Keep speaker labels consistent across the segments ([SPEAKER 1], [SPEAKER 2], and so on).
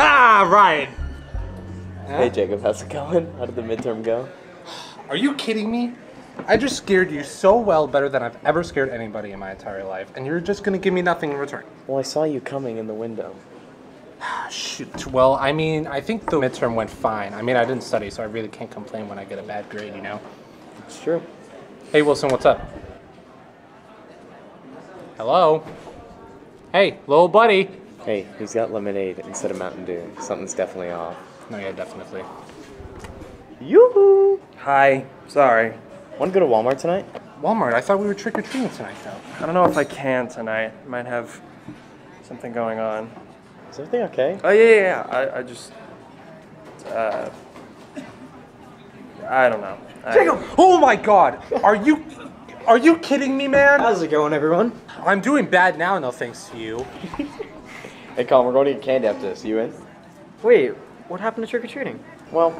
[SPEAKER 1] Ah, right.
[SPEAKER 2] Hey Jacob, how's it going? How did the midterm go?
[SPEAKER 1] Are you kidding me? I just scared you so well better than I've ever scared anybody in my entire life, and you're just gonna give me nothing in return.
[SPEAKER 2] Well, I saw you coming in the window.
[SPEAKER 1] Shoot. Well, I mean, I think the midterm went fine. I mean, I didn't study, so I really can't complain when I get a bad grade, you know?
[SPEAKER 2] It's true.
[SPEAKER 1] Hey, Wilson, what's up? Hello? Hey, little buddy.
[SPEAKER 2] Hey, he's got lemonade instead of Mountain Dew. Something's definitely off.
[SPEAKER 1] No, yeah, definitely.
[SPEAKER 2] Yoo-hoo!
[SPEAKER 3] Hi, sorry.
[SPEAKER 2] Want to go to Walmart tonight?
[SPEAKER 1] Walmart, I thought we were trick or treating tonight, though.
[SPEAKER 3] I don't know if I can tonight. Might have something going on.
[SPEAKER 2] Is everything okay?
[SPEAKER 3] Oh yeah, yeah, yeah. I, I just, uh, I don't know. I,
[SPEAKER 1] Jacob! Oh my god! Are you. Are you kidding me, man?
[SPEAKER 4] How's it going, everyone?
[SPEAKER 1] I'm doing bad now, no thanks to you.
[SPEAKER 2] Hey Collin, we're going to get candy after this. You in?
[SPEAKER 4] Wait, what happened to trick or treating?
[SPEAKER 2] Well,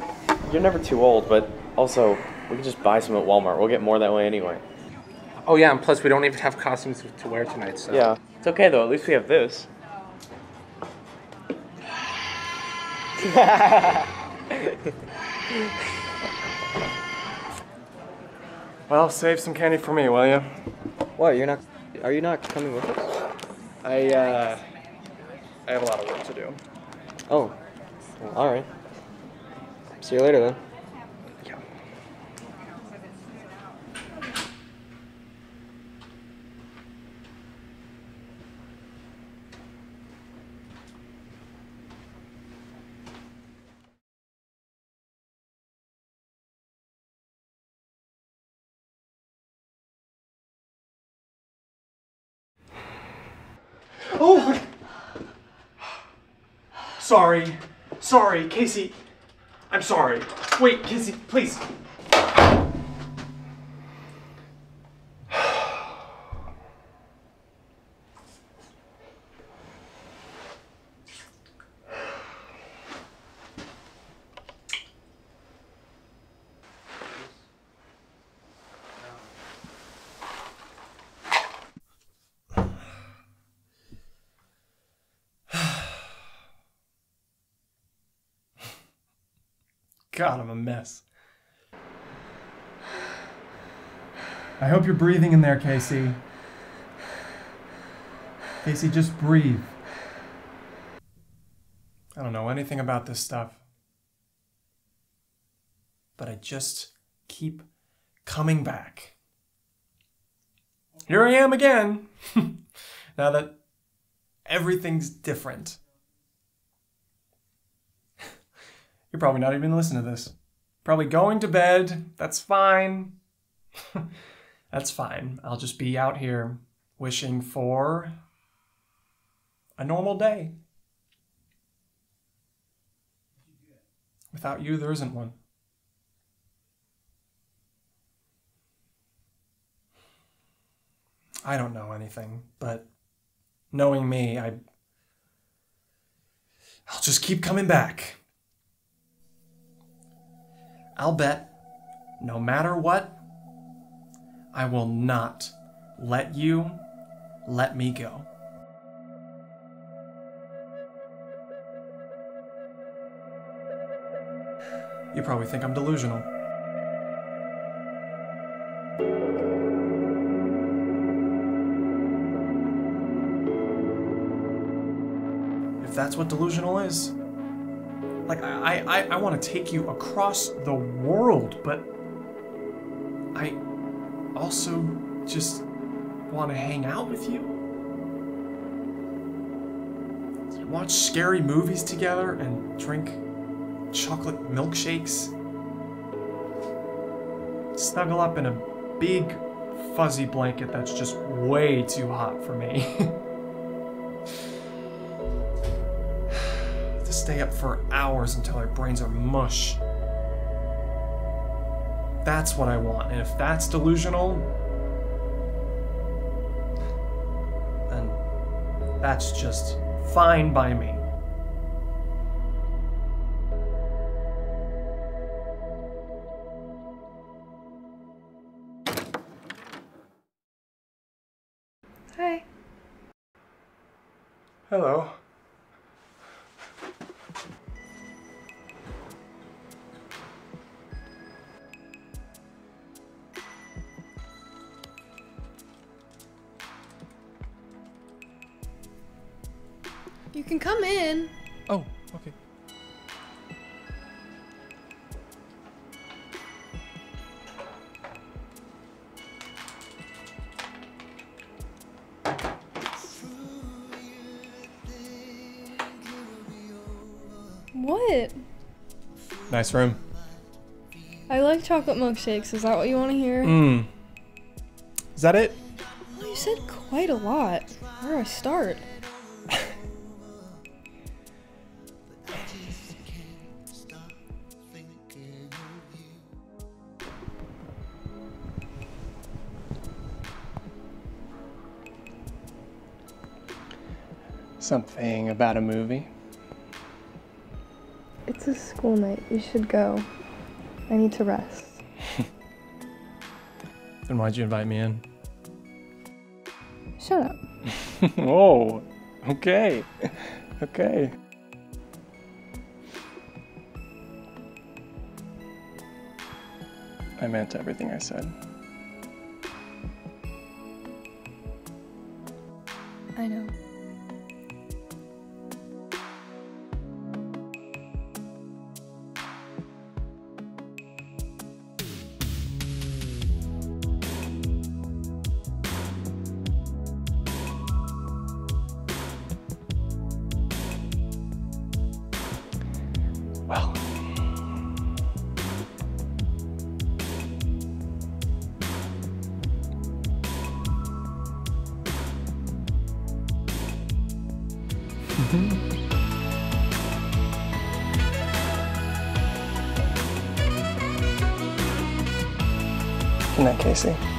[SPEAKER 2] you're never too old, but also, we can just buy some at Walmart. We'll get more that way anyway.
[SPEAKER 1] Oh, yeah, and plus, we don't even have costumes to wear tonight, so.
[SPEAKER 2] Yeah. It's okay though, at least we have this.
[SPEAKER 3] well, save some candy for me, will you?
[SPEAKER 4] What, you're not, are you not coming with us?
[SPEAKER 3] I, uh, I have a lot of work to do.
[SPEAKER 4] Oh, well, alright. See you later then.
[SPEAKER 3] Yeah.
[SPEAKER 5] Oh! Sorry. Sorry, Casey. I'm sorry. Wait, Casey, please. God, I'm a mess. I hope you're breathing in there, Casey. Casey, just breathe. I don't know anything about this stuff. But I just keep coming back. Here I am again. now that everything's different. You're probably not even listening to this. Probably going to bed. That's fine. That's fine. I'll just be out here wishing for a normal day. Without you, there isn't one. I don't know anything, but knowing me, I I'll just keep coming back. I'll bet, no matter what, I will not let you let me go. You probably think I'm delusional. If that's what delusional is, like I, I, I want to take you across the world, but I also just want to hang out with you. Watch scary movies together and drink chocolate milkshakes. Snuggle up in a big fuzzy blanket that's just way too hot for me. stay up for hours until our brains are mush. That's what I want, and if that's delusional, then that's just fine by me.
[SPEAKER 3] Hello.
[SPEAKER 6] You can come in.
[SPEAKER 7] Oh, okay.
[SPEAKER 6] What?
[SPEAKER 7] Nice room.
[SPEAKER 6] I like chocolate milkshakes. Is that what you want to hear?
[SPEAKER 7] Mmm. Is that it?
[SPEAKER 6] Well, you said quite a lot. Where do I start?
[SPEAKER 5] Something about a movie.
[SPEAKER 6] It's a school night. You should go. I need to rest.
[SPEAKER 7] Then why'd you invite me in?
[SPEAKER 6] Shut up.
[SPEAKER 5] oh, okay. Okay. I meant everything I said.
[SPEAKER 6] I know.
[SPEAKER 5] Good night, Casey. Eh?